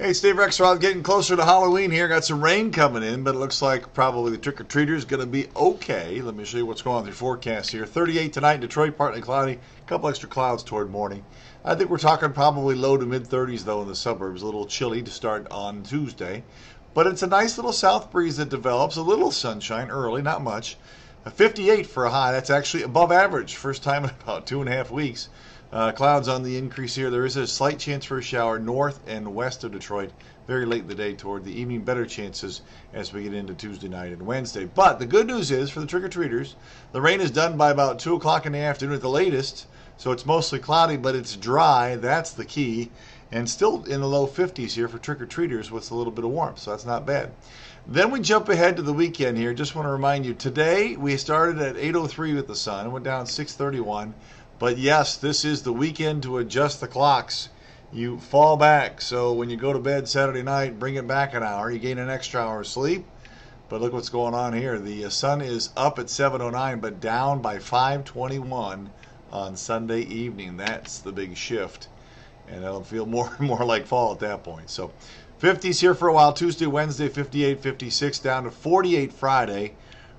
Hey, Steve Rexroth, getting closer to Halloween here. Got some rain coming in, but it looks like probably the trick or treater is going to be okay. Let me show you what's going on with your forecast here. 38 tonight, Detroit, partly cloudy. A couple extra clouds toward morning. I think we're talking probably low to mid 30s though in the suburbs. A little chilly to start on Tuesday, but it's a nice little south breeze that develops. A little sunshine early, not much. A 58 for a high. That's actually above average. First time in about two and a half weeks. Uh, clouds on the increase here. There is a slight chance for a shower north and west of Detroit very late in the day toward the evening. Better chances as we get into Tuesday night and Wednesday. But the good news is for the trick or treaters, the rain is done by about 2 o'clock in the afternoon at the latest. So it's mostly cloudy, but it's dry. That's the key. And still in the low 50s here for trick or treaters with a little bit of warmth. So that's not bad. Then we jump ahead to the weekend here. Just want to remind you today we started at 8:03 with the sun, and went down 6:31. But yes, this is the weekend to adjust the clocks. You fall back, so when you go to bed Saturday night, bring it back an hour. You gain an extra hour of sleep. But look what's going on here. The uh, sun is up at 7:09, but down by 5:21 on Sunday evening. That's the big shift, and it'll feel more and more like fall at that point. So, 50s here for a while. Tuesday, Wednesday, 58, 56, down to 48 Friday.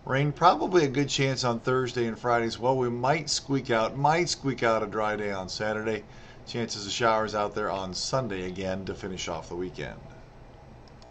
Rain probably a good chance on Thursday and Friday as well. We might squeak out, might squeak out a dry day on Saturday. Chances of showers out there on Sunday again to finish off the weekend.